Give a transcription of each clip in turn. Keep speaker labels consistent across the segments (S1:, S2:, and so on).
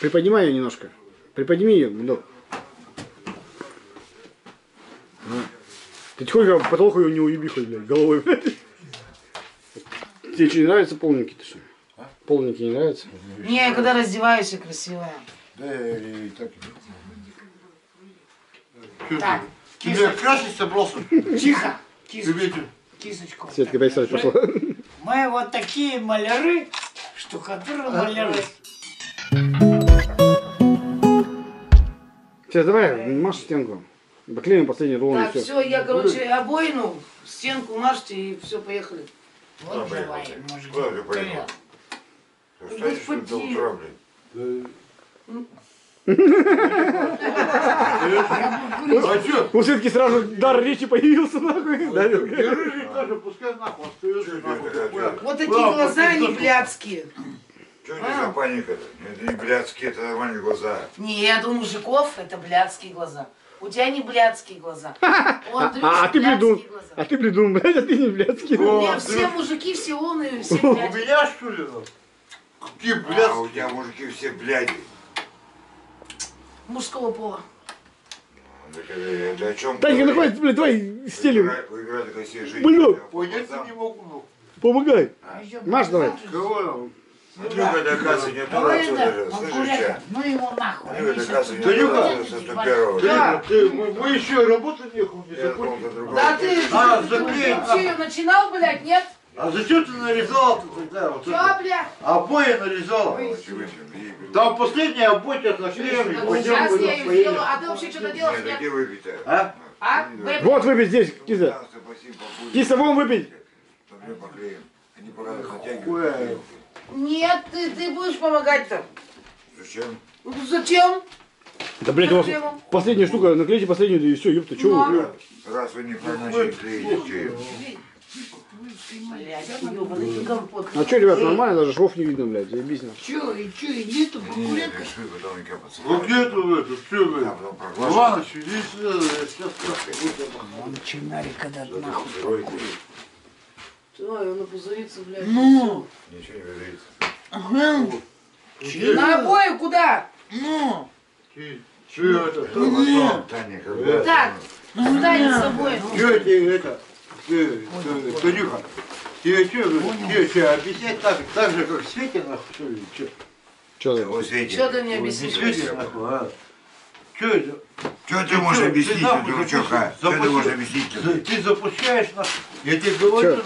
S1: Приподнимай ее немножко. Приподними ее, бульдог. На. Ты тихонько по потолку ее не уеби хоть, блядь, головой, блядь. Тебе что, не нравятся полненькие ты что? Полненькие не нравятся?
S2: Не, я когда раздеваюсь, я красивая.
S3: Да, и так.
S2: Так,
S3: Тебе красить собрался?
S2: тихо, кисочку, кисочку.
S1: Светка, дай сядь, пошла.
S2: Мы вот такие маляры, штукатуры маляры.
S1: Сейчас давай, маш стенку. Доклеим последний рулон
S2: Так,
S1: все.
S2: все, я, короче, обоину, стенку мажьте и все, поехали. Вот давай, может
S4: Куда ты поехал? Что ли, до
S2: Господи.
S4: утра, блин?
S3: А
S1: Светки сразу дар речи появился, нахуй.
S3: Пускай остается. нахуй.
S2: Вот такие глаза, они блядские.
S4: Что это за паника-то? Это не блядские, это нормальные глаза.
S2: Нет, у мужиков это блядские глаза. У тебя не блядские глаза. У
S1: А, а ты
S2: глаза.
S1: а ты придумал, блядь, а ты не блядский.
S2: У меня все мужики, все умные, все
S3: У
S2: блядь.
S3: меня что ли? ну? Какие
S4: А у
S3: блядские?
S4: тебя мужики все бляди.
S2: Мужского пола.
S4: Так это, это о чем?
S1: Танька, ну хватит, блядь, давай стелим.
S4: Такая себе жизнь.
S1: Блин.
S3: Понять не могу. ну.
S1: Помогай. Маш, давай.
S3: Кого?
S4: Андрюха, доказывай, не
S2: Давай
S4: дурак,
S2: это,
S4: даже, слышишь?
S2: Ну его нахуй.
S4: Андрюха,
S2: сейчас
S4: не дурак, со 101
S3: Ты, мы, мы еще работать нехуй не закончили.
S2: Да ты,
S3: А,
S2: ты, начинал, блядь, нет?
S3: А зачем ты нарезал тогда? Вот это?
S2: блядь?
S3: Обои нарезал. Там последний обои сейчас наклеим
S2: Ну,
S3: пойдем
S2: Сейчас я ее сделаю, а ты вообще что-то делаешь,
S4: Нет, а где выпить-то?
S3: А?
S2: А? Вейп?
S1: Вот выпить здесь.
S4: Да, бабуль.
S1: Киса, вон выпить.
S4: Они пока натягивают.
S2: Нет, ты, ты будешь помогать-то.
S4: Зачем?
S2: Ну, Зачем?
S1: Да, блядь, у вас последняя штука, наклейте последнюю, да и все, ёпта, чего вы?
S2: Ну,
S4: Раз вы не начали клеить,
S2: Блядь, ебаный компот.
S1: А что, ребят, нормально, даже швов не видно, блядь, заебись нахуй.
S2: Че, и че, иди тут,
S4: Не,
S2: конкурентка.
S4: реши, потом не капаться.
S3: Ну ты в эту? Что вы?
S4: А потом проглаживай.
S3: Иваныч, иди сюда, я сейчас как
S2: Он чинарик когда нахуй. Он блядь.
S5: Ну,
S4: Ничего не выдается.
S5: ага,
S2: На обои куда?
S5: ну,
S3: Что это?
S4: Потом, Таня, когда...
S2: Так, встань с собой.
S3: Что тебе это? Ты, Танюха, тебе что, тебе что, объяснять так, так же, как Свете, нахуй, что ли? Что?
S1: Че ты?
S2: Что ты мне
S3: Не
S2: объяснишь?
S3: Свете, нахуй, а? Что это?
S4: Что ты можешь объяснить, дурачок, а?
S3: запусти-
S4: Что ты можешь объяснить?
S3: Ты запускаешь, нахуй. Я тебе говорю,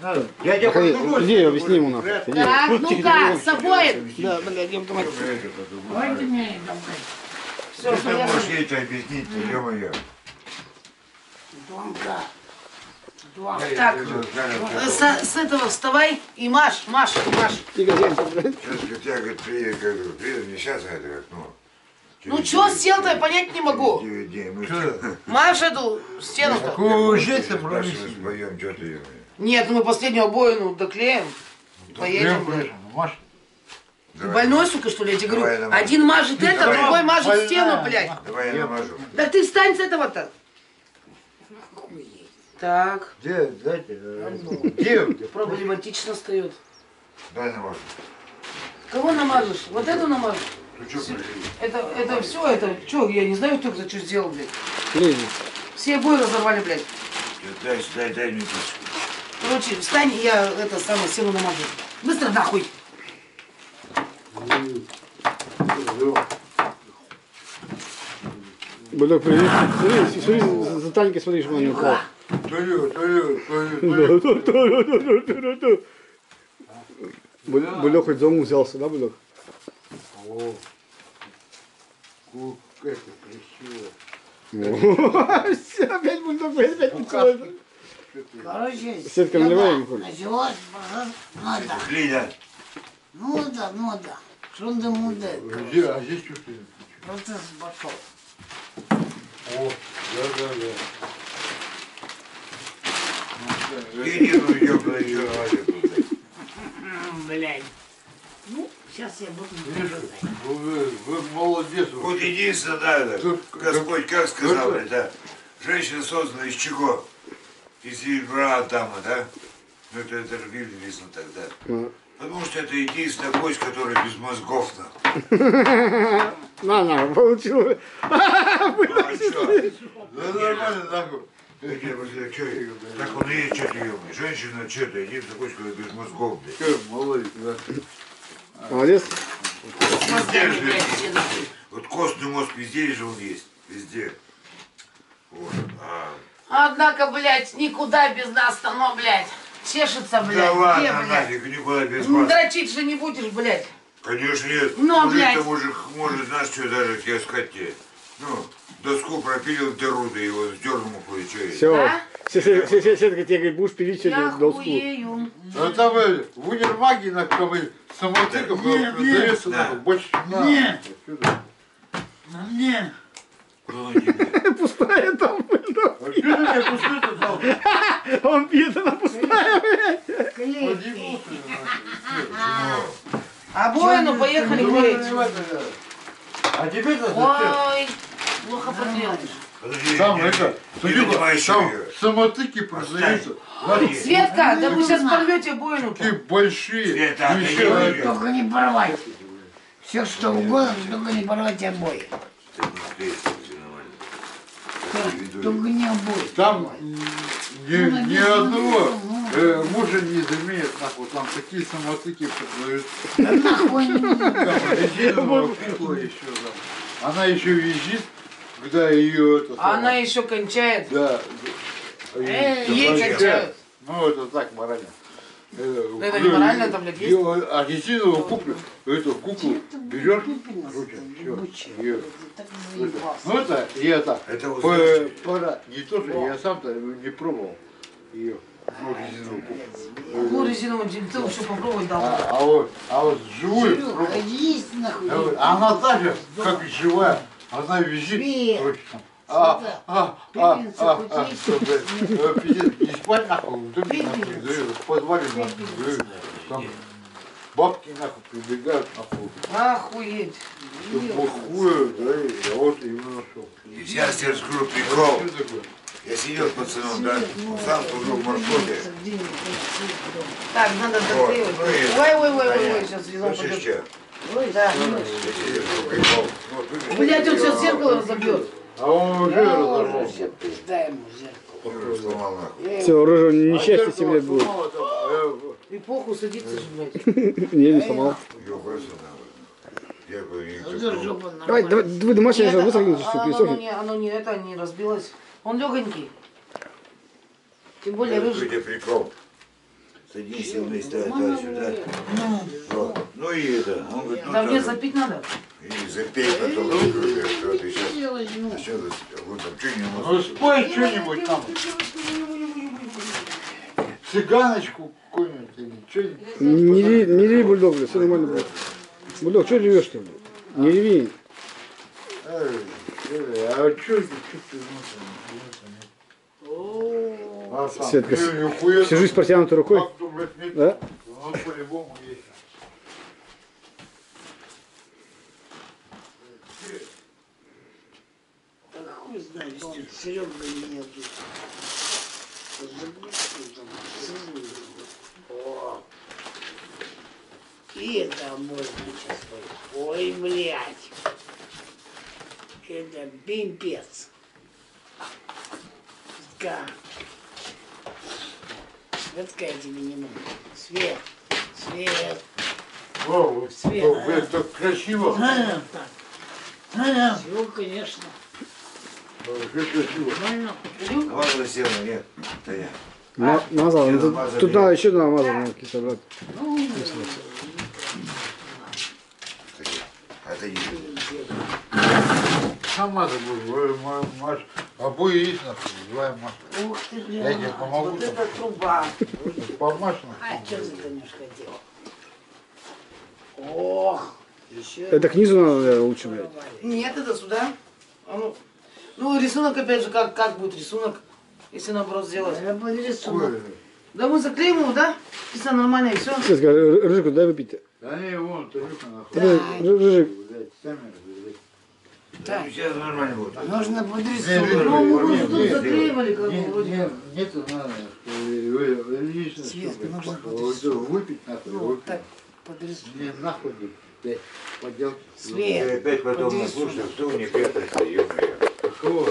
S3: нахуй. Я тебя
S1: Заходи,
S3: по-другому
S1: иди,
S3: сделаю.
S1: объясни ему нахуй.
S2: Так, ну-ка, с собой.
S1: Да, блядь, ёпта мать.
S2: Давайте мне там,
S4: Что
S2: Все,
S4: ты можешь ей это объяснить, ты, ё-моё?
S2: Тонко. Так, э, с, с этого вставай и маш, маш, маш.
S1: Тихо, тихо, блядь.
S4: Сейчас, я, говорит, приеду, говорю, приеду, не сейчас, а это ну...
S2: Ну что сел-то, я понять не могу. Маш эту стену-то.
S4: Спрашиваем,
S3: собрались.
S4: вдвоем, что ты?
S2: Нет, ну мы последнюю обоину доклеим. Поедем, блядь.
S3: Маш,
S4: Давай,
S2: Больной, сука, что ли, я тебе говорю?
S4: давай.
S2: Один мажет это,
S4: Давай.
S2: другой мажет
S3: Больная.
S2: стену, блядь.
S4: Давай я намажу.
S2: Да ты встань с этого-то. Так,
S3: где, дайте, э, где, где,
S2: проблематично встает.
S4: Дай намажу.
S2: Кого намажешь? Вот эту намажешь?
S4: Что,
S2: Это, это все, это, что, я не знаю, кто это что сделал, блядь. Все обои разорвали, блядь.
S4: дай, дай, дай мне.
S2: Короче, встань, и я это самое стену намажу. Быстро нахуй.
S1: Бульдог, привет. Смотри, смотри, за- Танькой смотри, чтобы он не упал. Бульдог хоть за ум взялся, да, Бульдог?
S3: О, как это красиво.
S1: Все, опять Бульдог, опять Николай.
S5: короче,
S1: Сетка наливай, Николь.
S5: началось, ну да, ну да, что ты муда,
S3: Где, а здесь что ты?
S5: процесс пошел.
S3: О, да, да, да.
S4: иди, ну, ёбаный, ещё говорю тут.
S5: Блядь. Ну.
S3: Вы, вы, молодец.
S4: Вот единственное, да, да,
S3: Как-
S4: Господь как сказал, блядь, да, женщина создана из чего? Из серебра Адама, да? Ну это, это же в Библии написано тогда.
S1: Ну,
S4: Потому что это единственная кость, которая без мозгов. нахуй.
S1: На, на, получил.
S4: Ну а что?
S3: Да нормально, нахуй.
S4: Так он и есть, что ты ебаный. Женщина, что то единственная кость, которая без мозгов, блядь.
S3: Молодец, да.
S1: Молодец.
S2: Все такие.
S4: Вот костный мозг везде же он есть. Везде. Вот. А,
S2: Однако, блядь, никуда без нас оно, блядь, чешется, блядь.
S4: да
S2: Где,
S4: ладно,
S2: блядь?
S4: нафиг, никуда без
S2: Ну,
S4: вас.
S2: Дрочить же не будешь, блядь.
S4: Конечно нет.
S2: Но,
S4: Мужик-то
S2: блядь.
S4: мужик может, знаешь, что даже тебе сказать тебе. Ну, доску пропилил ты руды, его сдернул плечо. и-
S1: Все.
S2: Да?
S1: Все, тебе будешь пилить сегодня доску.
S2: хуею.
S3: Ну там в универмаге на кого
S5: не.
S3: нахуй, больше не надо.
S5: Не.
S3: Отсюда.
S5: Не.
S4: Что он тебе?
S1: Пустая там.
S3: А мне дал?
S1: Он пьет, она пустая, блядь.
S2: А Боину поехали
S3: Ну, тогда. А тебе-то
S2: плохо
S3: Там
S4: не-
S3: это,
S4: еще
S3: там самотыки продаются.
S2: Светка, да вы сейчас порвете Боину-то.
S3: Такие большие.
S4: Света, ты.
S5: Только не порвать. Все что угодно, только не порвать обои. Только не обои.
S3: Там ни, ни одного э, мужа не заменят, нахуй. Там такие самотыки продают.
S5: Да нахуй.
S3: Там резинового еще. Она еще визжит, когда ее это
S2: А она еще кончает.
S3: Да.
S5: Э,
S2: Ей
S3: да,
S2: кончают.
S3: Ну, это так, морально. Э,
S2: это не морально, это, блядь, есть.
S3: А резиновую куклу, эту куклу берешь, все, ее.
S5: Так.
S3: Ну это, и это,
S4: Это
S3: пора, не то, что я сам-то не пробовал ее, ну, резиновую куклу.
S2: Ну, резиновую ты лучше попробовать дал.
S3: А, а вот, а вот живую
S5: есть нахуй.
S3: А вот Она так же, как и живая, она визжит,
S5: Привет.
S3: там. А, а, а, а, а, э, не спать нахуй, вот это нахуй, в подвале нахуй, там бабки нахуй прибегают нахуй,
S2: Охуеть.
S3: бухую, да, и я вот именно нашел.
S4: И сейчас тебе расскажу прикол. Я сидел с пацаном, да, сам служил в маршруте.
S2: Так, надо
S4: ну и-
S2: Ой, ой, ой, ой, сейчас
S4: Слышишь, что?
S2: Ой, да.
S4: Ну, видишь,
S2: Блять, он сейчас зеркало разобьет.
S3: А он уже
S5: Я
S3: разорвал.
S5: уже все пизда ему зеркало.
S1: Все,
S3: А
S1: несчастье себе будет.
S3: сломал, это, э,
S2: И похуй садится же, блядь.
S1: Не, не сломал. Давай, давай, вы домашнее
S2: Нет,
S1: же высохните,
S2: а-
S1: что
S2: оно, оно,
S1: пересохнет.
S2: не, оно не это не разбилось. Он легонький. Тем более
S4: Я
S2: рыжий.
S4: Прикол. Садись и ставят туда-сюда. Вот. Ну и это, он говорит, ну
S2: Да мне
S4: так,
S2: запить надо.
S4: и запей потом, говорю, что ты сейчас
S5: Делать, ну,
S4: начнешь, вот там, что не
S3: Ну
S4: можешь.
S3: спой что-нибудь там, цыганочку какую-нибудь или что-нибудь.
S1: Не реви, не реви, бульдог, блядь, все нормально будет. Бульдог, что ревешь-то, блядь? Не реви.
S3: Эй, эй, А что это, что ты ну, там?
S1: Светка,
S3: Всю
S1: Всю жизнь протянутой рукой. Да?
S3: Он по-любому есть.
S5: да хуй знает, он Серега меня тут. Загрузил там, сызыл. О. И это можно сейчас. Ой, блядь. Это пимпец. Светка. Светка, я тебе не. Свет. Свет.
S3: О,
S5: Свет,
S3: о,
S5: а?
S3: блядь, так красиво.
S5: А, так. А, Все, конечно.
S4: Ладно, села, нет. Да я.
S1: Ма- Мазал. Ну, тут-
S4: намазали.
S1: Тут надо еще намазать, надо кислород.
S4: Это не
S3: Сама забыл, Маш. Обои есть нахуй, давай Маш.
S5: Ух ты,
S3: Я тебе
S5: блядь.
S3: помогу.
S2: Вот это труба.
S3: Помашь
S5: А
S3: нахуй.
S5: что ты, конечно, хотела? Ох, еще.
S1: Это к низу надо наверное, лучше, блядь.
S2: Нет, это сюда. А ну, ну, рисунок, опять же, как, как будет рисунок, если наоборот сделать.
S5: Я под рисунок.
S3: Ой,
S2: Да мы заклеим его, да? Все нормально, и все.
S1: Ры- рыжику дай выпить.
S3: Да не, вон, нахуй.
S1: Ры- Рыжик,
S3: Блядь, сами, блядь.
S4: Да, сейчас нормально будет.
S5: Нужно
S3: Не,
S5: рисунок.
S2: Ну, мы тут заклеивали, как бы,
S3: Нет,
S2: вроде.
S3: нету, надо, лично,
S5: Свет,
S3: чтобы
S5: нужно рисунок.
S3: выпить нахуй,
S5: Ну,
S3: выпить.
S5: так, рисунок.
S3: Не, нахуй, блядь, поделки.
S5: Свет,
S4: опять потом
S5: рисунок.
S4: что не прятаться, ё-моё.
S3: Кого?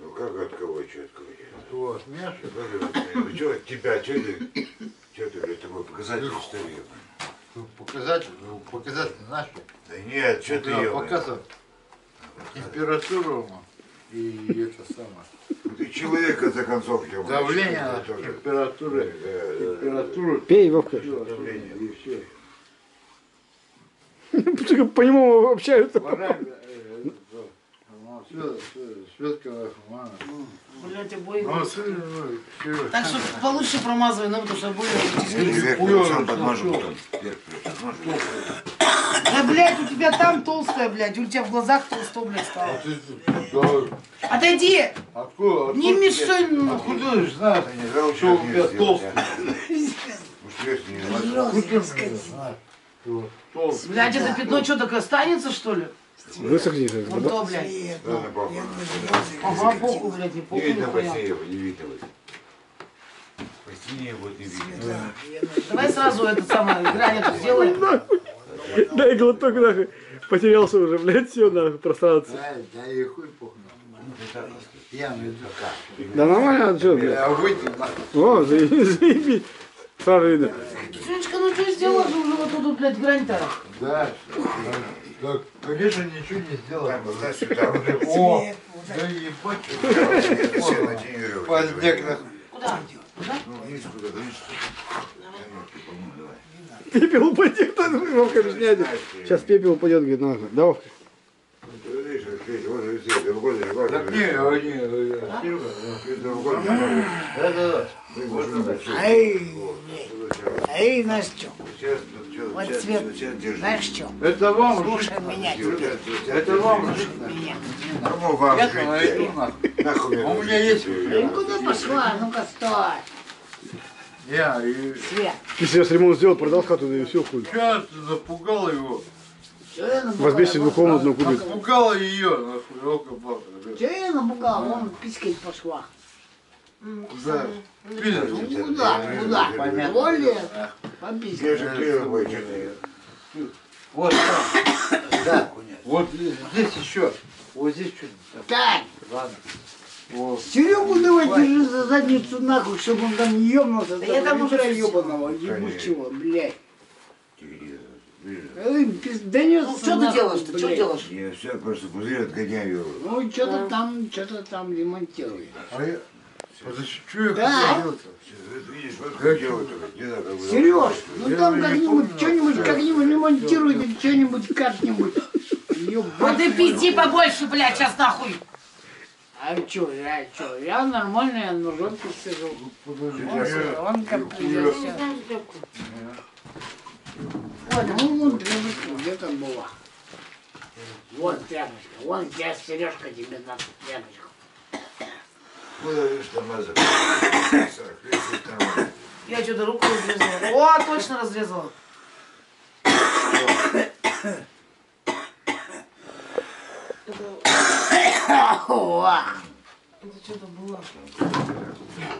S4: Ну как от кого, что от кого?
S3: Кого? От меня, что ли?
S4: Это, Ну что от тебя, что ты, что ты, блядь, такой показатель ставил?
S3: Ну, Показатель, ну, показатель наш.
S4: Да нет, что ты,
S3: Да,
S4: ё
S3: показывай. Температуру и это самое.
S4: Ты человек, в конце концов, ё
S3: Давление,
S4: да.
S3: температуру.
S1: Пей, Вовка.
S3: всё, И все.
S1: Только по-нему общаются.
S3: Светка, нормально.
S2: Обои.
S3: Ну.
S2: Так что получше промазывай, ну, потому что обои.
S4: Подмажу.
S2: Да, блядь, у тебя там толстая, блядь, у тебя в глазах толсто, блядь, стало.
S3: А ты- да,
S2: Отойди!
S3: Откуда?
S2: Не
S3: откуда
S2: мешай, ну.
S3: Откуда ты знаешь?
S4: Не
S3: Что у тебя
S4: а? Не
S3: толстый?
S2: Блядь, это пятно что, так останется, что ли?
S1: Да?
S2: то, блядь.
S4: Похуй.
S2: Ага, похуй, блядь, не
S4: Не
S2: похуй,
S4: видно его, не видно. вот не видно.
S2: Давай сразу это самое, грань эту сделаем.
S1: Дай глоток нахуй. Потерялся уже, блядь, все нахуй, пространство.
S3: Да, да и хуй похуй. В виду.
S1: Да нормально, а что, блядь?
S3: Нахуй.
S1: О, заебись, заебись. Сразу видно.
S2: Сыночка, ну что сделала же уже вот тут, блядь, грань-то?
S3: Да, да, конечно, ничего не сделал.
S4: Так, вот, да, сюда, вот.
S3: О, да ебать.
S4: Все на день веревки.
S3: Поздняк нахуй.
S2: Куда?
S4: Ну, вниз куда, вниз.
S1: Пепел упадет, да, Вовка объясняет. Сейчас пепел упадет, говорит, нахуй. Да, Вовка?
S3: Так не, а не, а, Серега, да,
S5: вот Свет, знаешь что?
S3: Это вам,
S5: Слушай меня, теперь.
S3: это вам.
S5: меня.
S4: Кому вам
S3: нахуй.
S4: Нахуй
S3: У меня есть.
S5: Ты куда пошла? Ну-ка, стой.
S3: Я, и
S5: Свет,
S1: Ты сейчас ремонт сделал, продал хату, да и все, хуй.
S3: сейчас запугал его.
S1: Возместие двухкомнатную купит.
S3: Напугала ее, нахуй, елка-палка.
S5: Что я напугала? Вон писькой пошла.
S3: Куда? Пиздец.
S5: куда? Куда?
S3: Понятно.
S5: Туалет. По
S4: Я
S5: письке.
S4: же клеил бой, что ты.
S3: Вот там. Да, вот здесь еще. Вот здесь что-то.
S5: Так,
S3: Ладно. Вот.
S5: Серегу давай держи за задницу нахуй, чтобы он там не ебнулся.
S2: Да я там уже всё
S5: ебаного, ебучего, блядь. Пизданёс.
S2: Ну, что ты делаешь? Ты что делаешь?
S4: Я все просто пузырь отгоняю.
S5: Ну, что-то там, что-то там ремонтирует.
S3: А я... Что я
S5: Да.
S4: Вот Видишь, вот как делают только. Не надо.
S5: Сереж, ну там как-нибудь, что-нибудь, как-нибудь ремонтируйте, что-нибудь, как-нибудь.
S2: Вот ты пизди побольше, блядь, сейчас нахуй.
S5: А что, я что, я нормально, я на жопе сижу. Вот,
S3: я-
S5: Он как сейчас. Ну, вон тряпочка где-то была. Вот тряпочка, вон тебя Сережка тебе даст тряпочку.
S4: Там мазок?
S2: Я что-то руку разрезала. О, точно разрезала.
S5: О,
S2: Это что-то было.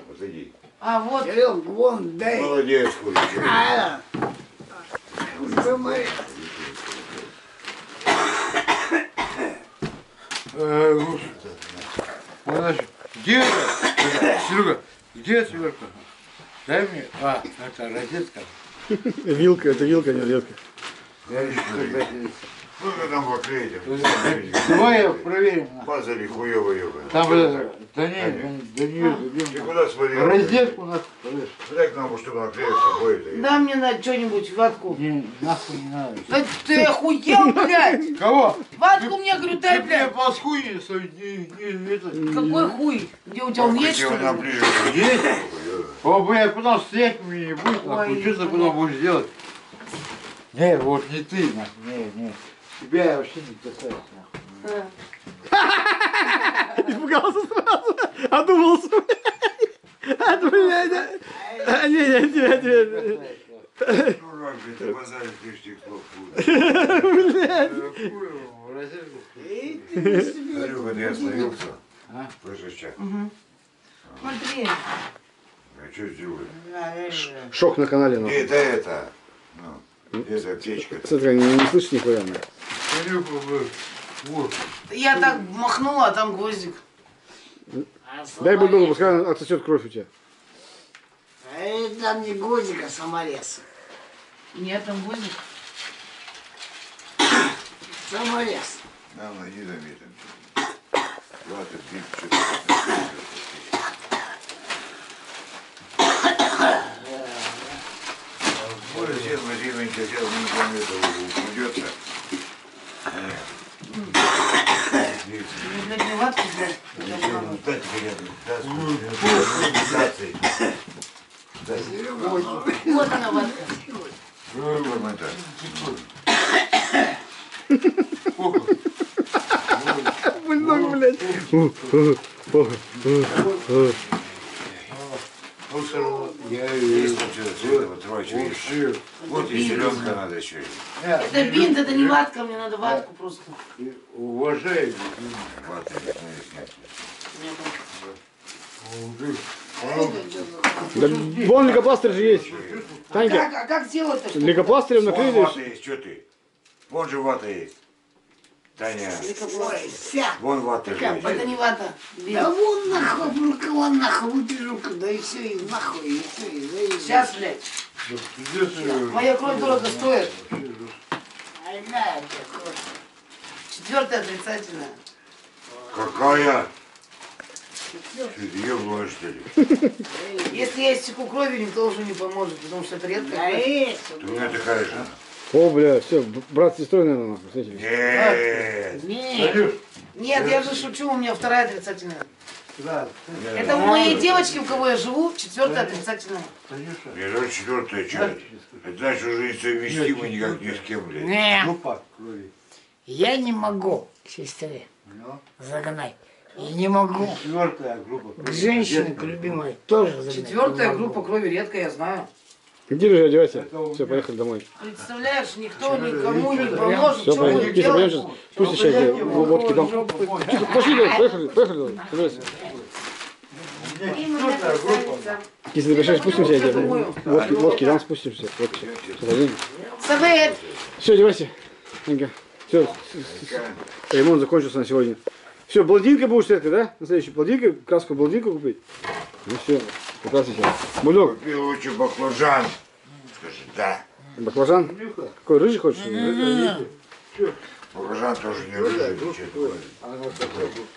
S4: Подойди.
S2: А, вот.
S5: Серег, вон, дай.
S4: Молодец, хуй.
S5: А,
S3: Подожди. Где это? Серега, где отвертка? Дай мне. А, это розетка.
S1: Вилка, это вилка, не розетка.
S3: Я еще
S4: Ну, как там поклеить?
S3: Давай я проверим.
S4: Мазали хуёво
S3: Там, э, да не, до нее
S4: Ты куда смотрел?
S3: Розетку нахуй. подожди.
S4: Дай к нам, чтобы наклеить с собой.
S2: Дай мне на что-нибудь ватку.
S3: Не, нахуй не надо.
S2: Да ты охуел, блядь!
S3: Кого?
S2: Ватку мне, говорю, дай,
S3: Ты мне
S2: блядь!
S3: пасхуй не сой- не, не, это.
S2: Какой хуй? Где у тебя он есть, что ли?
S3: Есть? О, блядь, потом стоять мне не будет, нахуй,
S2: Ой,
S3: что ты потом будешь делать? Не, вот не ты, нахуй, не, не. Тебя я вообще не касаюсь, нахуй.
S1: Испугался сразу, одумался. А, блядь, а, не, не, не, не, не.
S4: Дурак, блядь, ты базаришь лишних слов. Смотри, вот я остановился.
S3: А?
S4: Слышишь, что?
S2: Смотри.
S4: А что сделаю?
S1: Шок на канале, ну.
S4: Это это. Это аптечка.
S1: Смотри, не, не слышишь нихуя.
S3: вот.
S2: Я так махнула, а там гвоздик.
S1: Дай бульдогу, пускай он отсосет кровь у тебя.
S5: А это не годик, а саморез.
S2: Нет, там гвоздик.
S5: Саморез.
S4: Нам не заметим. Ладно, ты что-то. Может, сейчас Васильевич сейчас не помню, это упадется.
S2: Тебе, блядь, не ватку, блядь. Я не могу.
S4: Дайте рядом. Дайте. Дайте.
S2: Вот она ватка.
S4: Попробуем это.
S1: Бульдог, блядь. У, у, о, у, у.
S3: Я
S4: Есть там что-то, что-то, вот, трое видишь? Вот и селенка надо еще.
S2: Это бинт, это не ватка, мне надо ватку просто.
S3: Уважаемый,
S4: Ладно, не знаю, снять.
S1: Да вон лейкопластырь же есть. Танька,
S2: Как, а как делать-то?
S1: лейкопластырем
S4: Вон
S1: накрыли.
S4: вата есть, что ты? Вон же вата есть. Таня,
S5: Ой, вся.
S4: вон вата же есть.
S2: Это не вата.
S5: Да вон нахуй, ну кого нахуй выпишу, да и все, и нахуй, и все, и заебись.
S2: Сейчас, блядь. Моя кровь дорого стоит.
S5: Да.
S2: Четвертая отрицательная.
S4: Какая? Ебаный, что ли?
S2: Если я истеку крови, никто уже не поможет, потому что это редко.
S5: Да это,
S4: Ты у меня такая же.
S1: О, бля, все, брат с сестрой, наверное, нахуй, встретились.
S4: Нет.
S5: нет.
S2: Нет, я же шучу, у меня вторая отрицательная.
S3: Да,
S2: Это у моей девочки, у кого я живу, четвертая отрицательная.
S4: Мне тоже четвертая часть. Это значит, уже несовместимо никак ни с кем, блядь.
S5: Не,
S3: группа крови.
S5: я не могу к сестре
S3: Ну,
S5: загнать. И не могу
S3: четвертая группа
S5: к
S3: крови.
S5: женщине, к любимой, тоже загнать.
S2: Четвертая группа крови редко, я знаю.
S1: Иди же одевайся. Все, поехали домой.
S2: Представляешь, никто никому не поможет.
S1: Все,
S2: будем
S1: Киса, пойдем сейчас. Спустись сейчас, где водки дам. Тихо, Пошли, давай, поехали, поехали. собирайся. Ты пришли, спустимся, я тебе водки, водки дам, спустимся. Водки.
S2: Совет!
S1: Все, одевайся. Все, ремонт закончился на сегодня. Все, блондинка будешь да? На следующий блондинка, краску блондинку купить. Ну все, покрасите. Бульдог,
S4: Купил лучше баклажан. Скажи, да.
S1: баклажан. Какой, рыжий хочешь?
S4: Баклажан тоже не рыжий. такое.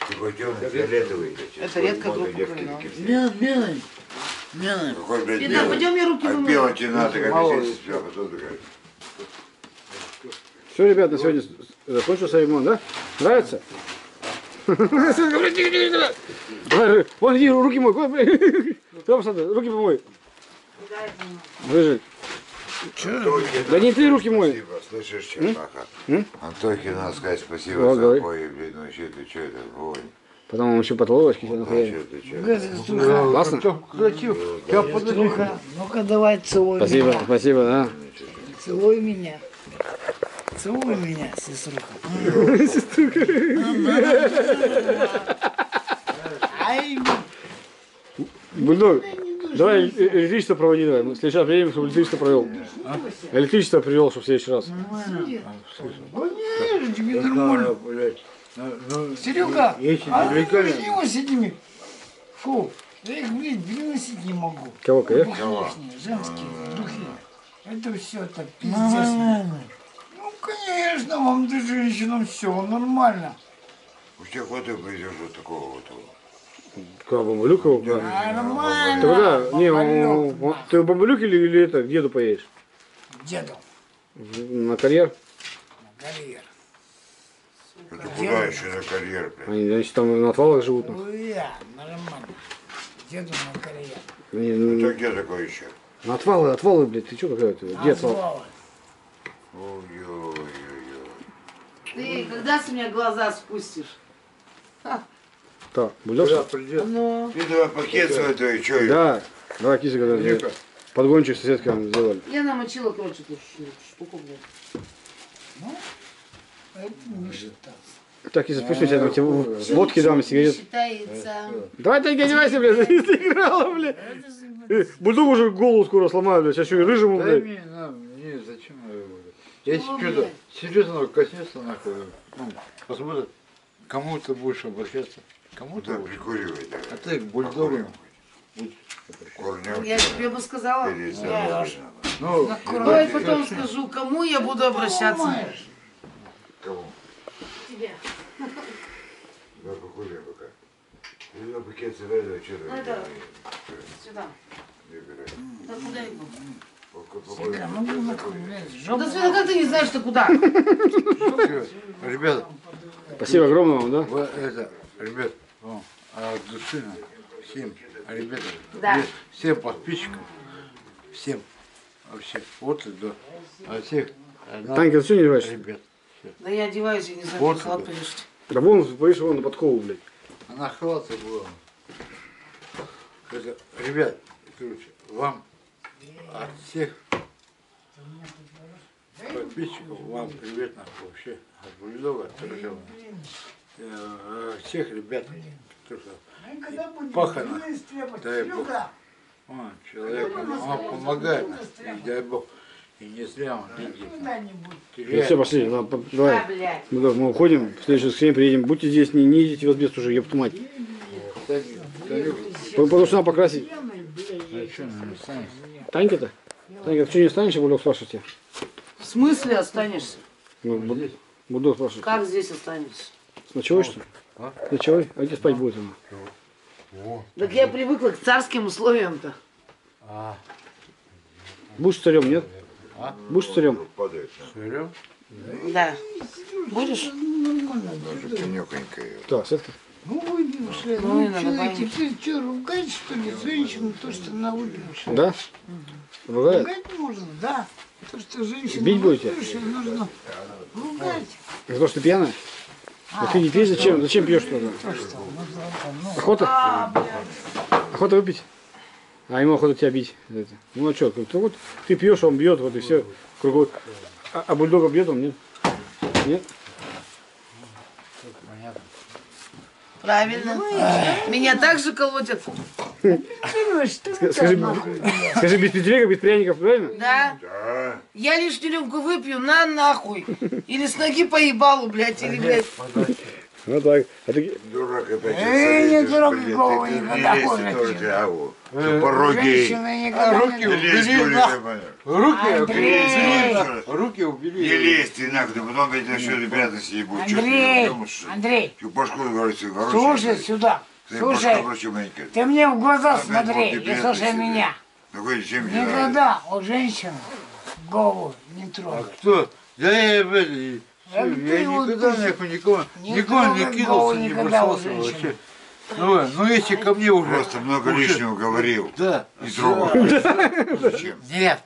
S4: Такой темный, фиолетовый.
S2: Это редко.
S5: Белый, белый, белый.
S4: Какой, блядь, белый?
S2: пойдем мне руки
S4: А белый тебе надо, как сесть себя, потом такая.
S1: Все, ребят, на сегодня закончился ремонт, да? Нравится? Вон иди, руки мой. Туда посмотри, руки помой.
S4: Антохе
S1: Да не ты руки мой.
S4: Спасибо, слышишь, черепаха? Антохе надо сказать спасибо за обои, блядь, ну что ты, что это, Вовань?
S1: Потом он еще
S4: Ну ты, что
S5: Струха,
S1: Классно?
S5: Струха, ну-ка давай целуй
S1: Спасибо,
S5: меня.
S1: спасибо, да.
S5: Целуй меня. Целуй меня, сеструха. Ай,
S1: Бульдог, давай э- электричество проводи, давай. В следующий раз приедем, чтобы электричество провел. Электричество привел, чтобы в следующий раз.
S5: конечно, тебе нормально.
S3: Ну, ну,
S5: Серега, а ты возьми с этими. Фу, я их, блядь, переносить не могу.
S1: Кого, кого?
S5: Духи лишние, женские духи. Это все, это пиздец. Ну, конечно, вам, ты женщинам все нормально.
S4: У тебя хватает пойдешь вот такого вот.
S1: Кого, Бабалюка? Ты
S5: Нормально.
S1: куда? Не, он- он- ты в Бабалюк или, или это, к деду поедешь?
S5: Деду,
S1: На карьер?
S5: на карьер.
S4: Это куда еще на карьер, блядь?
S1: Они, значит, там на отвалах живут. ну.
S5: Ну, я, нормально. Деду на карьер.
S1: Они, ну,
S4: Это где такое еще?
S1: на отвалы, отвалы, блядь, ты что какая-то? Где отвал?
S4: Ой-ой-ой.
S2: Ты когда с меня глаза спустишь?
S1: Так, Бульдог?
S3: когда придет.
S2: Ну,
S4: Ты давай пакет свой, твой, что?
S1: Да, давай киса, когда Подгончик соседка нам сделали.
S2: Я намочила, короче, эту штуку, блядь.
S5: Это не считается.
S1: Так, если спустите, я там тебе водки дам, сигарет.
S2: Считается.
S1: Давай, Танька, одевайся, блядь, заиграла, блядь. Э, Бульдог уже голову скоро сломаю, блядь, сейчас еще и рыжему, блядь.
S3: мне, на, не, зачем я его говорю. Если
S2: Чего,
S3: что-то серьезного коснется, нахуй, ну, посмотрит, кому ты будешь обращаться, кому ты
S4: Да,
S3: будешь.
S4: прикуривай, да.
S3: А ты к бульдогу будь
S4: Корнем.
S2: Я тебе бы сказала. Да.
S3: Ну,
S2: Ой, потом скажу, кому я буду обращаться.
S4: Кому?
S2: Тебе.
S4: Да, покури пока. Ну, на пакет завязывай, что
S2: Ну,
S4: ты?
S2: это- Сюда.
S4: Выбирай.
S2: Да куда иду?
S5: Да, ну жопу.
S2: Да Света, как ты не знаешь, ты куда?
S3: ребята,
S1: Спасибо огромное вам, да?
S3: вы это, ребят, вам, а от души всем, ребята,
S2: Да.
S3: всем подписчикам, всем, вообще, вот и до, от всех, нам,
S1: Танька, ты что не одеваешь?
S3: ребят,
S2: Да я одеваюсь, я не знаю,
S3: Вот это.
S2: порежете.
S1: Да вон, повыше вон на подкову, блядь.
S3: она хватит была. Это, ребят, короче, вам от всех подписчиков, вам привет нахуй вообще от Бульдога, от Рыжего. Э, Всех ребят,
S5: Когда будет
S3: Пахано. Дай Бог. Он человек, он помогает, и дай Бог, и не зря он деньги.
S1: Ну все, пошли, да, по-
S2: Да,
S1: давай. Ну да, мы уходим, в следующее воскресенье приедем. Будьте здесь, не, не идите в асбест уже, ёпту мать. По- Потому что надо покрасить.
S3: ну что, ну, останешься?
S1: Танька-то? Танька, ты что не останешься, Бульдог спрашивает тебя?
S2: В смысле останешься?
S1: Ну, Буд- Бульдог спрашивает.
S2: Как здесь останешься?
S1: С ночевой, что ли?
S3: А?
S1: С ночевой? А где спать будет она?
S2: Так я привыкла к царским условиям-то.
S3: А,
S1: Будешь с царем, нет?
S3: А?
S1: Будешь царем?
S4: На
S3: серьезно?
S2: Да. Будешь?
S4: пенёконько её.
S1: Да, Светка.
S5: Ну, выпившая.
S2: Ну,
S5: Ну, что,
S2: понять.
S5: теперь что, ругать, что ли, женщину, то, что она выпившая?
S1: Да? Ругает?
S5: Ругать можно, да. То, что женщина
S1: Бить будете?
S5: нужно ругать.
S1: За то, что ты пьяная? Да ты не пей, зачем? Зачем пьешь что-то?
S5: Ну,
S1: Охота? Охота выпить? А ему охота тебя бить. Ну а что, вот ты пьешь, он бьет, вот и все. Кругом. А, а бульдога бьет он, нет? Нет?
S3: Понятно.
S2: Правильно. Меня также колотят.
S1: Скажи, скажи без петлика, без пряников, правильно?
S2: Да?
S4: Да.
S2: Я лишнюю рюмку выпью, на нахуй. Или с ноги поебалу, блядь, или, блядь.
S1: Вот так. А ты...
S4: Дурак опять.
S5: Эй, не
S4: блин,
S5: голову никогда,
S4: тоже, а,
S5: никогда
S3: руки
S4: лезь,
S3: убери? Руки, убери, руки убери.
S4: Не лезь ты нахуй, ты потом опять насчет неприятностей не будет.
S5: Андрей, Андрей,
S4: Ты башку, говорится,
S5: слушай сюда. Слушай, ты мне в глаза смотри и слушай меня.
S4: Надо.
S5: Никогда у женщин голову не
S3: А
S5: трогай.
S3: кто? Да я,
S5: Да
S3: я никогда нахуй никого,
S5: не
S3: никого не кинулся, не бросался вообще. Ну, ну если ко мне уже...
S4: Просто много
S3: уже-
S4: лишнего говорил.
S3: Да.
S4: И трогал. Зачем?
S5: Нет,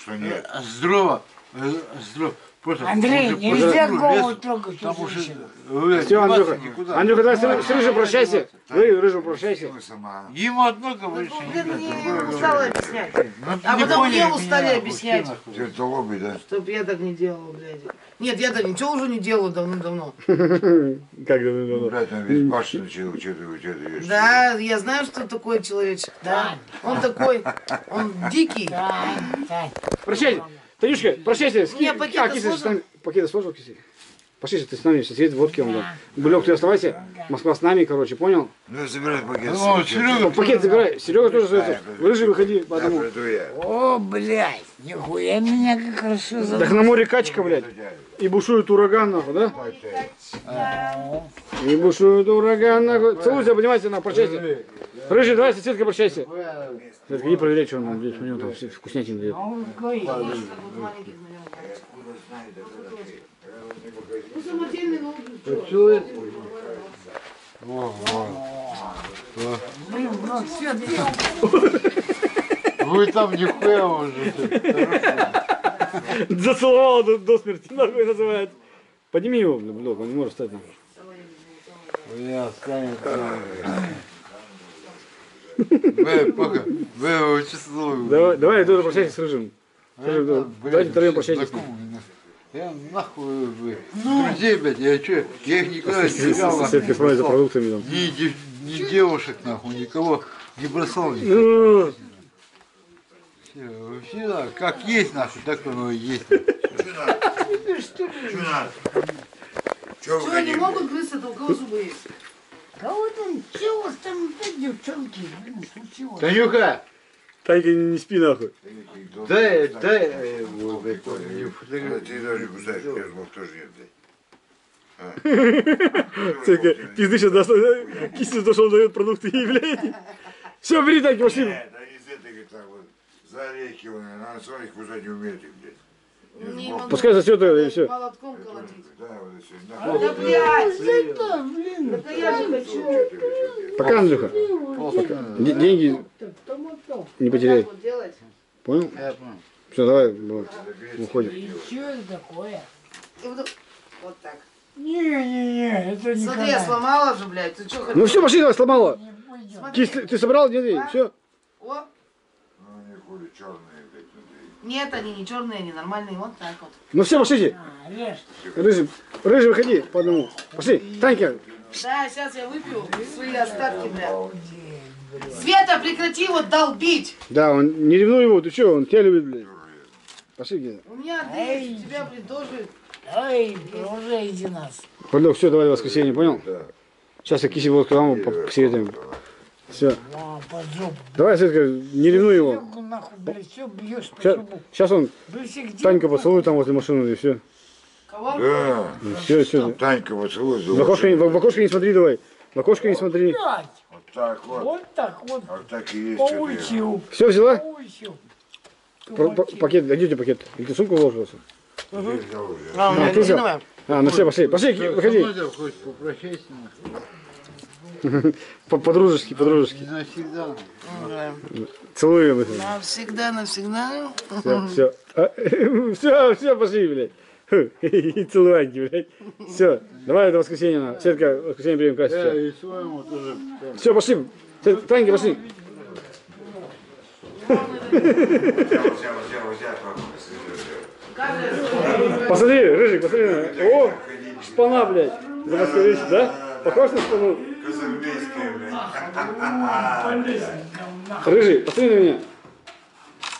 S4: Что нет?
S3: Здорово. э, Здорово. Просто
S5: Андрей,
S3: уже
S5: нельзя голову трогать у
S3: Там уже...
S5: женщины.
S3: э,
S1: Все, Андрюха,
S3: никуда.
S1: Андрюха, давай с, с Рыжим прощайся. Вы, Рыжим, прощайся.
S3: Ему одно больше не
S2: Блин, мне
S3: надо.
S2: устала объяснять.
S3: Ну,
S2: А потом мне устали объяснять.
S4: толобый, да?
S2: Чтоб я так не делала, блядь. Нет, я так ничего уже не делаю давно-давно.
S1: Как давно
S4: Блядь, он весь башню начал, что ты, что ты?
S2: Да, я знаю, что такое человечек. Да. Он такой, он дикий.
S1: Прощайся. Танюшка, прощайся.
S2: Не,
S1: Ски-
S2: пакеты
S1: а, киса,
S2: сложил?
S1: Пакеты сложил, киси? Пошли, ты с нами, сидит, водки он да. Булек, ты оставайся. Москва с нами, короче, понял?
S4: Ну, забирай пакет.
S3: Ну, Серега,
S1: Пакет забирай. Серега тоже остается. Рыжий, выходи по одному.
S5: О, блядь, нихуя меня как хорошо
S1: Так
S5: зовут.
S1: на море качка, блядь. И бушует ураган, нахуй, да? И бушует ураган, нахуй. Целуйся, обнимайся, на, прощайся. Рыжий, давай, соседка, прощайся. Светка, иди проверяй, что он нам здесь, у него там вкуснятин дает.
S2: Ну.
S5: Блин, ну все,
S3: Вы там нихуя уже.
S1: Зацеловал до, до смерти, нахуй называется. Подними его, блок, он не может встать. нахуй.
S3: Бля, останется. Вы пока, вы участковый.
S1: Давай, давай, иду прощайся с Рыжим.
S3: Блядь,
S1: давайте втроем прощайтесь.
S3: Я нахуй, блядь, друзей, блядь, я че, я их никогда не терял, не
S1: смотрит за продуктами там.
S3: Ни, дев- ни девушек, нахуй, никого не бросал. никого.
S1: Ну,
S3: Всё, Вообще, да, как есть, нахуй, так оно и есть.
S4: Что надо? Че вы
S2: Что, они
S4: хотите?
S2: могут грызться-то? У кого зубы есть?
S5: Кого там, чего у вас там опять девчонки? Блин, случилось?
S3: Танюха,
S1: Танька, не, не спи нахуй.
S3: дай, дай, э, вот, блядь, мне
S4: А
S3: фотографию.
S4: ты даже кусаешь, я думал, тоже нет, блядь. А.
S1: Танька, пизды сейчас э, кисти то, что он дает продукты ей, блядь. Все, бери, Танька, пошли
S4: они с этой, говорит, так вот, за орехи, он, она своих кусать не умеет, их, блядь.
S2: Не.
S1: Пускай засет и все.
S2: Молотком колотить.
S4: Да, вот все.
S2: Да, блядь!
S5: Да, блин,
S2: Это я же хочу.
S1: Пока, Андрюха. Д- деньги
S5: это.
S1: не потеряй.
S2: вот.
S1: Понял?
S3: Я понял.
S1: Все, давай, вот, уходим.
S5: И что это такое?
S2: И вот, вот так.
S5: Не-не-не, это не
S2: Смотри, я сломала же, блядь. Ты что,
S1: Ну все, пошли, давай, сломала.
S5: Не пойдет.
S2: Смотри.
S1: Кисть, ты- ты собрал? Нет, все.
S2: О,
S4: черные, блядь, внутри.
S2: нет, они не черные, они нормальные. Вот так вот.
S1: Ну все, пошлите.
S5: А, режь.
S1: Рыжий, рыжий, выходи по одному. Пошли. Танька,
S2: Да, сейчас я выпью свои остатки, блядь. Света, прекрати вот долбить.
S1: да, он не ревнуй его, ты что, он тебя любит, блядь. Пошли, Гена.
S2: У меня Андрей, у тебя, блин, тоже.
S5: Ой, уже иди нас.
S1: Подлёг, все, давай в воскресенье, понял?
S4: Да.
S1: Сейчас я киси водку по- посоветуем. Все.
S5: А, жопу.
S1: Давай, Светка, не ревнуй его.
S5: По
S1: Сейчас, он, Танька поцелует там возле машины, и все.
S4: Да.
S1: Все, все.
S4: Танька поцелуй,
S1: В окошко, не- в в окошко не смотри давай. В окошко не смотри.
S4: Вот так вот.
S5: вот так вот
S4: Вот так и есть.
S5: поучил.
S1: Все, взяла?
S5: Поучил.
S1: Про- про- пакет, где у тебя пакет? Или ты сумку
S4: взял уже.
S2: А, у меня
S1: ты. А, ну все, пошли, пошли, выходи.
S3: Надо хоть попрощайся, нахуй.
S1: По- По-дружески, по-дружески.
S3: Навсегда.
S1: Целуем их.
S2: Навсегда, навсегда.
S1: Все, все. Все, все, пошли, блядь. И целуанки, блядь. Все, давай до воскресенья. на. Светка, в воскресенье
S3: и своему тоже.
S1: Все, пошли. Свет- Танька, пошли. Посмотри, Рыжик, посмотри. О, шпана, блядь. За да? Похож на шпану? Рыжий, посмотри на меня.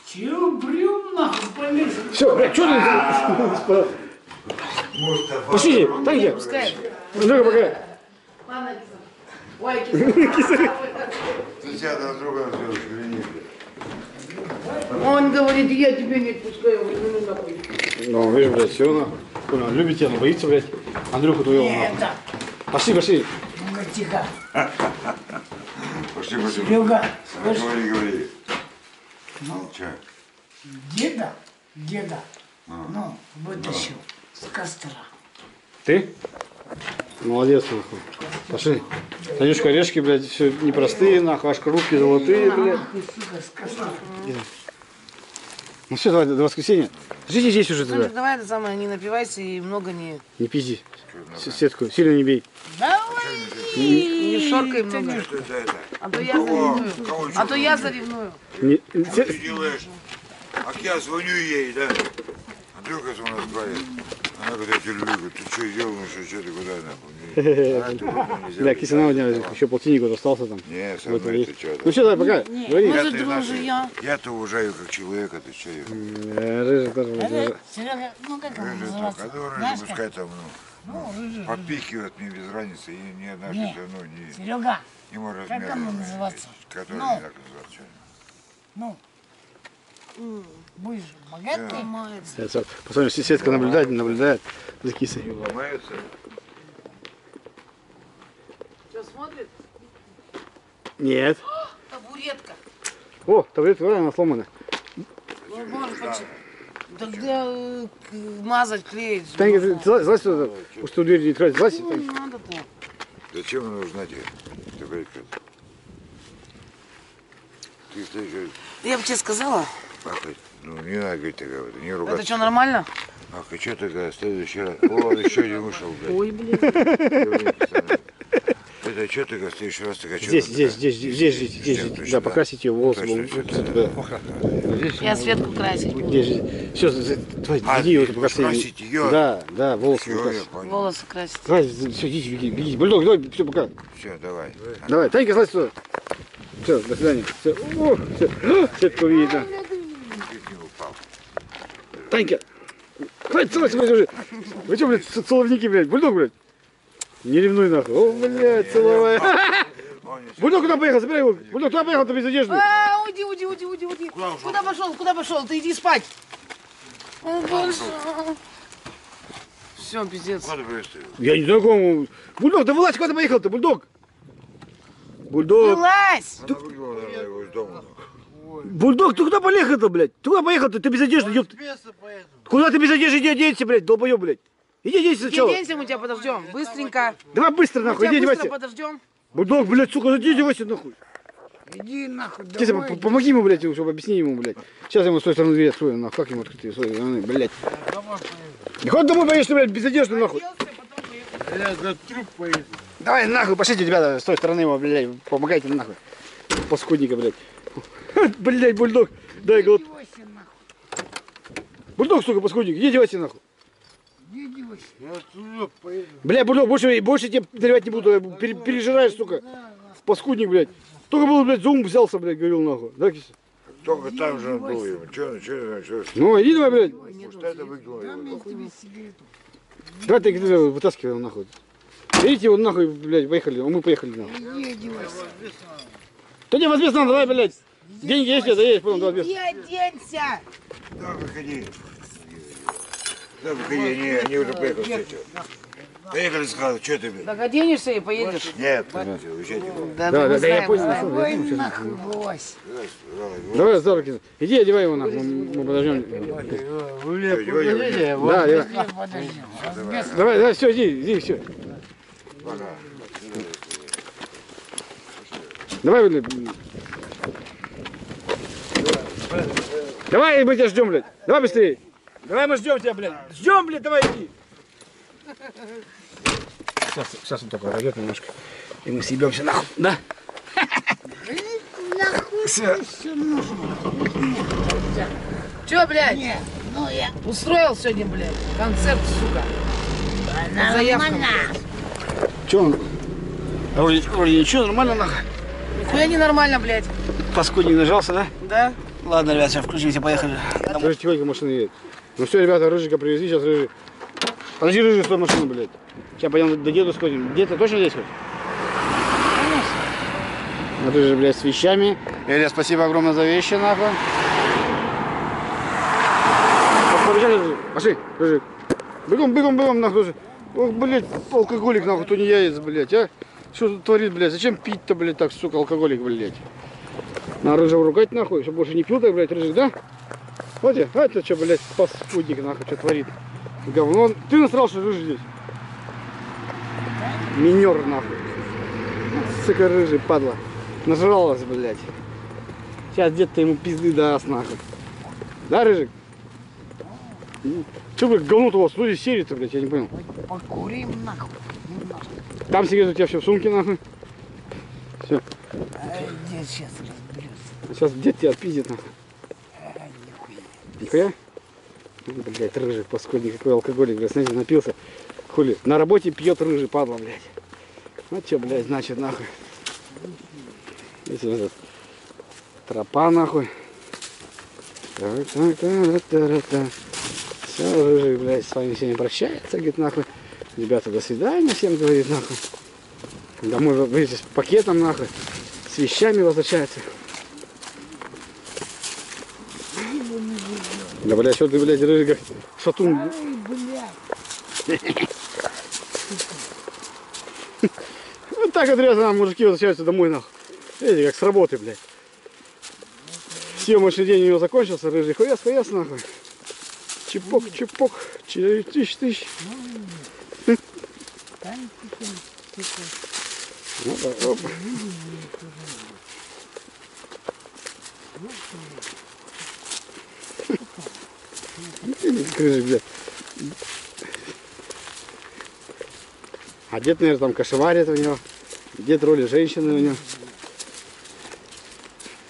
S5: Чего брем нахуй полез?
S1: Все, блядь, что ты?
S4: Мустафа.
S1: Пошли, Танька.
S2: Пускай.
S1: Андрюха, пока.
S2: Ладно, киса. Ой, киса.
S4: Ты себя друг друга назовешь, извини, блядь.
S2: Он говорит, я тебя не отпускаю. Я ну нахуй.
S1: Ну, видишь, блядь, все, на. Понял, он любит тебя, но боится, блядь. Андрюху твоего, нахуй. Пошли, пошли.
S5: Ну тихо.
S4: Пошли, пошли.
S5: Серега, слышь,
S4: Говори, говори. Че?
S5: деда, деда, ну, вытащил с костра.
S1: Ты? Молодец, нахуй. Пошли. Танюшка, орешки, блядь, все непростые, нахуй, аж коробки золотые, блядь. Ну все, давай, до воскресенья. Ждите здесь уже
S2: Санчик,
S1: тебя.
S2: давай это самое, не напивайся и много не...
S1: Не пизди. Сетку, сильно не бей.
S5: Давай,
S2: Не шоркай много.
S4: Что это это?
S2: А то я
S4: Кого?
S2: заревную.
S4: Кого
S2: А то я заревную.
S1: Не-
S4: Что
S1: се-
S4: ты делаешь? А я звоню ей, да? Андрюха у нас говорит. Она говорит, я тебя люблю. Ты что делаешь, что ты куда нахуй? А, нельзя.
S1: Бля, кисана у меня еще полтинник вот остался там.
S4: Не, со мной ты что
S1: Ну все, давай, пока. Говори.
S2: Мы
S4: Я
S2: же
S4: ты
S2: друзья.
S4: Я-то уважаю как человека, ты что?
S1: Э, Рыжий тоже.
S5: Это, Серега, ну как он
S4: Рыжий
S5: называется?
S4: а ну рыжий
S5: как?
S4: пускай там, ну,
S5: Ну,
S4: подпихивает мне без разницы, и ни одна
S5: Не.
S4: что ну, не,
S5: Серега,
S4: ему
S5: Как
S4: размер.
S5: оно называется?
S4: Который
S5: Ну.
S4: не так называется.
S5: ну, будешь богатый,
S1: сейчас. Посмотрим, сетка наблюдает, не наблюдает за кисой.
S4: Не ломается.
S2: Что, смотрит?
S1: Нет.
S2: Табуретка.
S1: О, давай, она сломана.
S2: Ну, может, почему? Тогда э, к- мазать, клеить.
S1: Танька, ты залазь, туда. Пусть ту дверь не открывать. Залазь.
S2: Ну, не надо-то.
S4: Зачем она нужна тебе? Ты слышишь,
S2: Я бы тебе сказала.
S4: пахать. Ну, не надо говорить такая вот, не
S2: Это
S4: ругаться.
S2: что, нормально?
S4: Ах, и что такая, в следующий раз. О, еще один вышел, блядь.
S2: Ой, блин.
S4: Это Это что ты стоишь раз такая
S1: Здесь, здесь, здесь, здесь, здесь, здесь, да,
S4: да.
S1: покрасить ее волосы.
S3: Здесь
S2: Я Светку красить буду.
S1: Здесь. Все, давай,
S4: А,
S1: иди вот покраси.
S4: красить её?
S1: Да, да, волосы
S4: Все, понял.
S2: Волосы красить.
S1: Давай, все, идите, беги, беги. Бульдог, давай, все, пока.
S4: Все, давай.
S1: Давай, Танька, слазь сюда. Все, до свидания. Все, О, все. Сетку видно. Танька, хватит, слазь, слазь уже. Вы что, блядь, целовники, блядь, бульдог, блядь? Не ревнуй нахуй. О, блядь, целовая. Бульдог куда поехал? Забирай его. Бульдог куда поехал? Ты без одежды.
S2: А, уйди, уйди, уйди, уйди, уйди.
S4: Куда ушел?
S2: Куда пошел? Куда пошел? Ты иди спать. О, боже. Все, пиздец.
S4: Куда ты выставил?
S1: Я не знаю, кому. Бульдог, да вылазь, куда ты поехал-то, бульдог? Бульдог.
S2: Вылазь!
S1: Бульдог, ты куда поехал-то, блядь? Ты куда поехал-то? Ты без одежды,
S3: поеду.
S1: Куда ты без одежды? Иди оденься, блядь, долбоёб, блядь. Иди оденься
S2: Иди
S1: сначала.
S2: оденься, мы тебя подождем. Быстренько.
S1: Давай быстро,
S2: Мы
S1: нахуй,
S2: тебя
S1: иди
S2: быстро
S1: одевайся.
S2: подождем.
S1: Бульдог, блядь, сука, иди одевайся, нахуй.
S5: Иди нахуй, домой.
S1: по- помоги ему, блядь, чтобы объясни ему, блядь. Сейчас я ему с той стороны дверь открою, нахуй. Как ему открыть той стороны, блядь. Да хоть домой поедешь, блядь, без одежды, нахуй.
S3: Я за труп поеду.
S1: Давай, нахуй, пошлите, ребята, с той стороны его, блядь, помогайте, нахуй. Паскудника, блядь. Блядь, бульдог, дай год. Бульдог, сука, паскудник, иди одевайся, нахуй.
S5: Иди.
S3: Я поеду.
S1: Бля, бульдог, больше, больше тебе наливать не буду, пере- пережираешь, сука. Паскудник, блядь. Только был, блядь, зум взялся, блядь, говорил, нахуй. Да, Кися?
S4: Только там же он был его. Че, че, че,
S1: Ну, иди давай, блядь.
S4: что это его?
S5: я сигарету.
S1: Давай ты вытаскивай его нахуй. Берите его нахуй, блядь, поехали. А мы поехали нахуй.
S5: Иди.
S1: Да не возьми надо, давай, блядь. Деньги есть, да есть, понял, давай.
S2: Иди оденься.
S4: Да, выходи. Да, выходи, они, они уже поехали встречу. Поехали, сказал, что ты, блядь?
S2: Так оденешься и поедешь.
S4: Нет, уезжайте.
S2: Да,
S1: Да, да, да, я понял.
S5: Давай нахуй, вылазь.
S1: Давай за руки. Иди, одевай его нахуй, мы, подождем. Да, давай. Давай, давай, все, иди, иди, все. Давай, блядь. Давай, мы тебя ждем, блядь. Давай быстрее. Давай, мы ждем тебя, блядь. Ждем, блядь, давай иди. Сейчас, сейчас он только разойдет немножко. И мы съебемся нахуй, да?
S2: Че, блядь?
S5: Нет, ну я
S2: Устроил сегодня, блядь, концерт, сука. Блядь.
S1: Че он? Вроде, вроде ничего, нормально нахуй.
S2: Нихуя ненормально, блядь.
S1: Паскудник нажался, да?
S2: Да?
S1: Ладно, ребят, все, включимся, поехали. Рыжий тихонько машина едет. Ну все, ребята, рыжика привезли, сейчас рыжий. Подожди, рыжий, стой машину, блядь. Сейчас пойдем до деду сходим. Где-то точно здесь хоть? Вот рыжий, блядь, с вещами. Эля, спасибо огромное за вещи, нахуй. Побежали, рыжий. Пошли, рыжик. Бегом, бегом, бегом, нахуй. рыжий. Ох, блядь, алкоголик, нахуй, то не яец, блядь, а? Что тут творит, блядь? Зачем пить-то, блядь, так, сука, алкоголик, блядь? На рыжего ругать нахуй, чтобы больше не пил так, блядь, рыжик, да? Я, а это что, блядь, паскудник нахуй, что творит? Говно. Ты насрал, что рыжий здесь? Минер нахуй. Сука, рыжий, падла. Нажралась, блядь. Сейчас где-то ему пизды даст, нахуй. Да, рыжик? Че, блядь, говно-то у вас, люди серии-то, блядь, я не понял.
S5: покурим нахуй.
S1: Там сигарет у тебя все в сумке, нахуй. Все.
S5: Ай, дед сейчас разберется.
S1: Сейчас дед тебя отпиздит, нахуй. Нихуя? Ну, Блядь, рыжий, паскудник, какой алкоголик, блядь, знаете, напился. Хули, на работе пьет рыжий, падла, блядь. Ну что, блядь, значит, нахуй. Видите, вот тропа, нахуй. Так, так, так, так, так. Все, рыжий, блядь, с вами всеми прощается, говорит, нахуй. Ребята, до свидания всем, говорит, нахуй. Домой, видите, с пакетом, нахуй. С вещами возвращается. Да, блядь, что ты, блядь, рыжий, как шатун.
S5: Ай, блядь.
S1: Вот так рядом мужики возвращаются домой, нахуй. Видите, как с работы, блядь. Съемочный день у него закончился, рыжий хуяс, хуяс, нахуй. Чипок, чипок, четыре тысяч, тысяч. Ну, да, оп. Рыжий, блядь. А дед, наверное, там кошеварит у него. Дед роли женщины у него.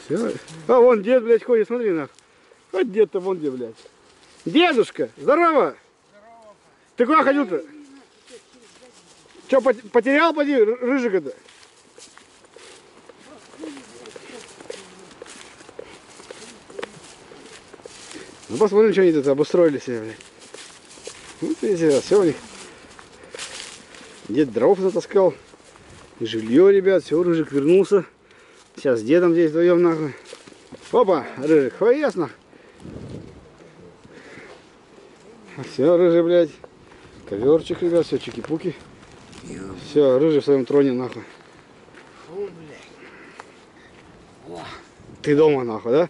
S1: Все. А вон дед, блядь, ходит, смотри нахуй. Вот дед-то вон где, блядь. Дедушка, здорово! Ты куда ходил-то? Че, потерял, поди, ры- рыжика-то? Ну посмотрим, что они тут обустроили себе, блядь. Вот видите, все у них. Дед дров затаскал. И жилье, ребят, все, Рыжик вернулся. Сейчас с дедом здесь вдвоем нахуй. Опа, Рыжик, хвояс ясно. Все, Рыжий, блядь. Коверчик, ребят, все, чики-пуки. Все, Рыжий в своем троне, нахуй. Ты дома, нахуй, да?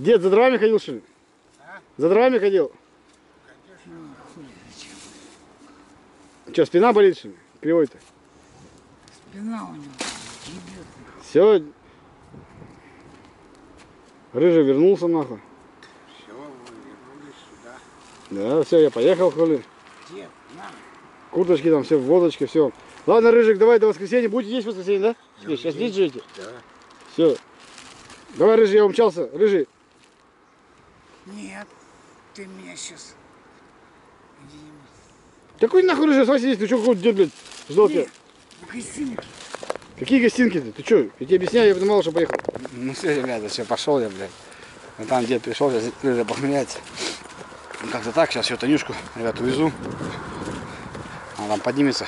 S1: Дед за дровами ходил, что ли? За дровами ходил? Че, спина болит, что ли? Кривой-то?
S5: Спина у него.
S1: Все. Рыжий вернулся, нахуй.
S5: Все, вы вернулись сюда.
S1: Да, все, я поехал, хули.
S5: Дед, на.
S1: Курточки там, все в водочке, все. Ладно, Рыжик, давай до воскресенья. Будете есть в воскресенье, да? Здесь, сейчас здесь живете?
S5: Да.
S1: Все. Давай, Рыжий, я умчался. Рыжий.
S5: Нет, ты меня сейчас...
S1: Какой нахуй Рыжий, Вася здесь? Ты что, какой дед, блядь, ждал тебя?
S5: в гостинице.
S1: Какие гостинки ты? Ты что? Я тебе объясняю, я понимал, что поехал. Ну все, ребята, все, пошел я, блядь. А там дед пришел, сейчас Рыжий похмеляется. Ну, Как-то так, сейчас ее Танюшку, ребят, увезу. Она там поднимется.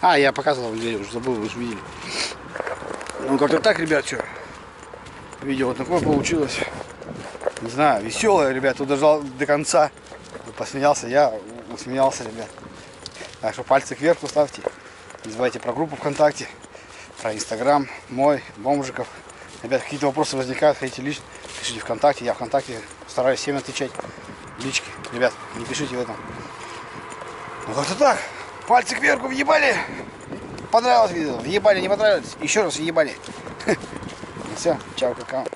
S1: А, я показывал вам где, уже забыл, вы уже видели. Ну как-то так, ребят, что? Видео вот такое получилось. Не знаю, веселое, ребят, тут дожал до конца. Посмеялся я, усмеялся, ребят. Так что пальцы кверху ставьте. Не забывайте про группу ВКонтакте, про Инстаграм мой, бомжиков. Ребят, какие-то вопросы возникают, хотите лично, пишите ВКонтакте. Я ВКонтакте стараюсь всем отвечать. Лички. Ребят, не пишите в этом. Ну как-то так. Пальцы кверху въебали. Понравилось видео? Въебали, не понравилось? Еще раз въебали. Все, чао, какао.